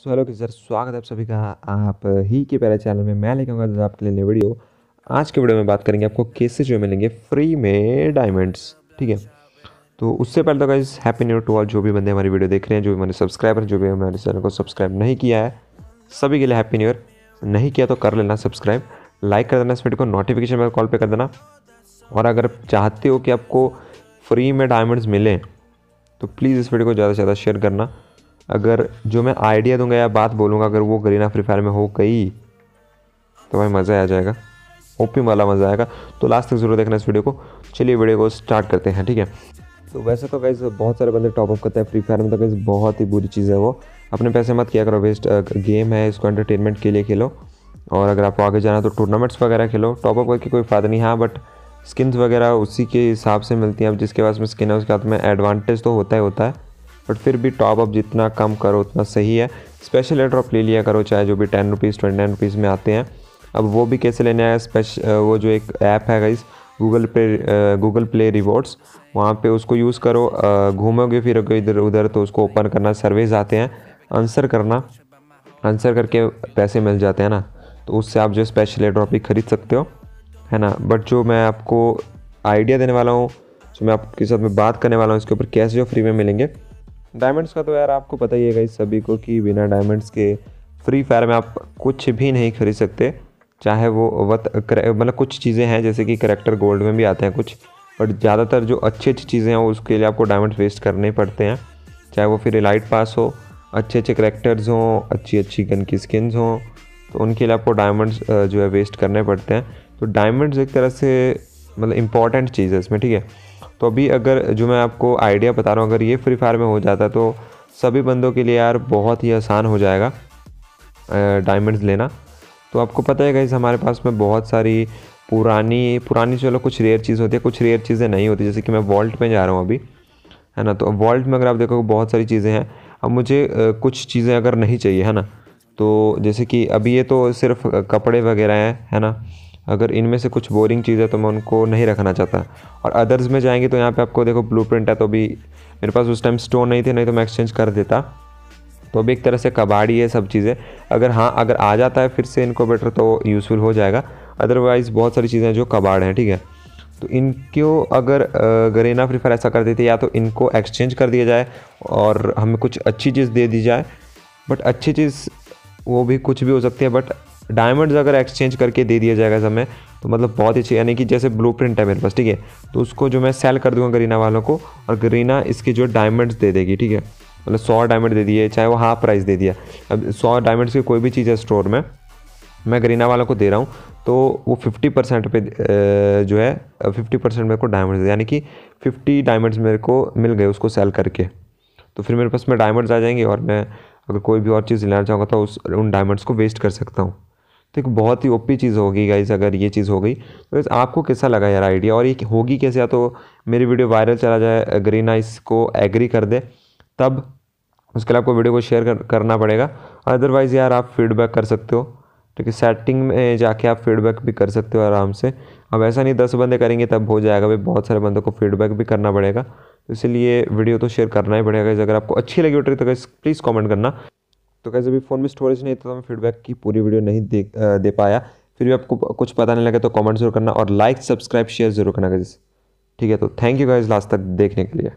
So hello sir स्वागत है आप सभी का। आप ही के पहले चैनल में मैं लेके आऊँगा आपके लिए वीडियो। आज के वीडियो में बात करेंगे आपको कैसे जो मिलेंगे फ्री में डायमंड्स ठीक है? तो उससे पहले तो guys happy new to all जो भी बंदे हमारी वीडियो देख रहे हैं, जो भी हमारे सब्सक्राइबर जो भी हमारे चैनल को सब्सक्राइब नहीं किया है, सभी के लिए हैप्पी न्यू ईयर नहीं किया तो कर लेना सब्सक्राइब लाइक कर देना इस वीडियो को नोटिफिकेशन में कॉल पर कर देना। और अगर चाहते हो कि आपको फ्री में डायमंड्स मिलें तो प्लीज़ इस वीडियो को ज़्यादा से ज़्यादा शेयर करना। अगर जो मैं आइडिया दूँगा या बात बोलूँगा, अगर वो गरीना फ्री फायर में हो गई तो भाई मज़ा आ जाएगा। ओपी वाला मज़ा आएगा। तो लास्ट तक ज़रूर देखना इस वीडियो को। चलिए वीडियो को स्टार्ट करते हैं, ठीक है? तो वैसे तो गाइज़ बहुत सारे बंदे टॉप अप करते हैं फ्री फायर में तो गाइज़ बहुत ही बुरी चीज़ है वो। अपने पैसे मत किया करो वेस्ट गेम है, इसको एंटरटेनमेंट के लिए खेलो। और अगर आपको आगे जाना तो टूर्नामेंट्स वगैरह खेलो। टॉप अप करके कोई फ़ायदा नहीं हाँ बट स्किन्स वगैरह उसी के हिसाब से मिलती हैं। अब जिसके पास में स्किन है, उसके हाथ में एडवांटेज तो होता ही होता है। बट फिर भी टॉप अप जितना कम करो, उतना सही है। स्पेशल एयर ड्रॉप ले लिया करो, चाहे जो भी ten rupees twenty nine rupees में आते हैं। अब वो भी कैसे लेने आया? स्पेशल वो जो एक ऐप है guys Google Pay Google Play Rewards वहाँ पे उसको यूज़ करो। घूमोगे, फिरोगे इधर, उधर तो उसको ओपन करना। सर्वेज आते हैं। आंसर करना। आंसर करके पैसे मिल जाते हैं ना। तो उससे आप जो स्पेशल एयर ड्रॉप भी खरीद सकते हो। है ना? बट जो मैं आपको आइडिया देने वाला हूँ, जो मैं आपके साथ में बात करने वाला हूँ, इसके ऊपर कैसे जो फ्री में मिलेंगे डायमंड्स का तो यार आपको पता ही है इस सभी को कि बिना डायमंड्स के फ्री फायर में आप कुछ भी नहीं खरीद सकते। चाहे वो वत मतलब कुछ चीज़ें हैं, जैसे कि करेक्टर गोल्ड में भी आते हैं कुछ। बट ज़्यादातर जो अच्छी अच्छी चीज़ें हैं, उसके लिए आपको डायमंड वेस्ट करने ही पड़ते हैं। चाहे वो फिर लाइट पास हो अच्छे अच्छे करेक्टर्स हों अच्छी अच्छी गन की स्किन्स हों तो उनके लिए आपको डायमंड्स जो है वेस्ट करने पड़ते हैं। तो डायमंड्स एक तरह से मतलब इंपॉर्टेंट चीज़ है इसमें, ठीक है? तो अभी अगर जो मैं आपको आइडिया बता रहा हूँ, अगर ये फ्री फायर में हो जाता तो सभी बंदों के लिए यार बहुत ही आसान हो जाएगा डायमंड्स लेना। तो आपको पता है गाइज़ हमारे पास में बहुत सारी पुरानी पुरानी चलो कुछ रेयर चीज़ होती है, कुछ रेयर चीज़ें नहीं होती, जैसे कि मैं वॉल्ट में जा रहा हूँ अभी, है ना? तो वॉल्ट में अगर आप देखो बहुत सारी चीज़ें हैं। अब मुझे कुछ चीज़ें अगर नहीं चाहिए, है ना? तो जैसे कि अभी ये तो सिर्फ़ कपड़े वगैरह हैं, है ना? अगर इनमें से कुछ बोरिंग चीज़ है तो मैं उनको नहीं रखना चाहता। और अदर्स में जाएँगे तो यहाँ पे आपको देखो ब्लू है तो अभी मेरे पास उस टाइम स्टोन नहीं थे, नहीं तो मैं एक्सचेंज कर देता। तो अभी एक तरह से कबाड़ी है सब चीज़ें। अगर हाँ अगर आ जाता है फिर से इनको बेटर तो यूज़फुल हो जाएगा। अदरवाइज़ बहुत सारी चीज़ें जो कबाड़ हैं, ठीक है? तो इनको अगर गरेना फ्री फायर ऐसा कर देते, या तो इनको एक्सचेंज कर दिया जाए और हमें कुछ अच्छी चीज़ दे दी जाए। बट अच्छी चीज़ वो भी कुछ भी हो सकती है बट डायमंड्स अगर एक्सचेंज करके दे दिया जाएगा समय तो मतलब बहुत ही अच्छी, यानी कि जैसे ब्लू प्रिंट है मेरे पास, ठीक है? तो उसको जो मैं सेल कर दूँगा गरीना वालों को, और गरीना इसके जो डायमंड्स दे देगी, ठीक है? मतलब सौ डायमंड दे दिए, चाहे वो हाफ़ प्राइस दे दिया। अब सौ डायमंड्स की कोई भी चीज़ है स्टोर में, मैं गरीना वालों को दे रहा हूँ तो वो फिफ्टी परसेंट पे जो है फिफ्टी परसेंट मेरे को डायमंड्स यानी कि फिफ्टी डायमंड्स मेरे को मिल गए उसको सेल करके। तो फिर मेरे पास में डायमंड्स आ जाएँगे, और मैं अगर कोई भी और चीज़ लेना चाहूँगा तो उस, उन डायमंड्स को वेस्ट कर सकता हूँ। तो एक बहुत ही ओपी चीज़ होगी गाइज़ अगर ये चीज़ हो गई। तो आपको कैसा लगा यार आइडिया और ये होगी कैसे? या तो मेरी वीडियो वायरल चला जाए ग्रीन आइस को एग्री कर दे। तब उसके लिए आपको वीडियो को शेयर कर, करना पड़ेगा। अदरवाइज़ यार आप फीडबैक कर सकते हो। ठीक है सेटिंग में जाके आप फीडबैक भी कर सकते हो आराम से। अब ऐसा नहीं दस बंदे करेंगे तब हो जाएगा भाई। बहुत सारे बंदों को फीडबैक भी करना पड़ेगा। तो इसलिए वीडियो तो शेयर करना ही पड़ेगा अगर आपको अच्छी लगी वीडियो तो प्लीज़ कमेंट करना। तो कैसे अभी फ़ोन में स्टोरेज नहीं था तो मैं फीडबैक की पूरी वीडियो नहीं दे दे पाया। फिर भी आपको कुछ पता नहीं लगे तो कमेंट ज़रूर करना और लाइक सब्सक्राइब शेयर ज़रूर करना गाइज़ ठीक है तो थैंक यू गाइज़ लास्ट तक देखने के लिए।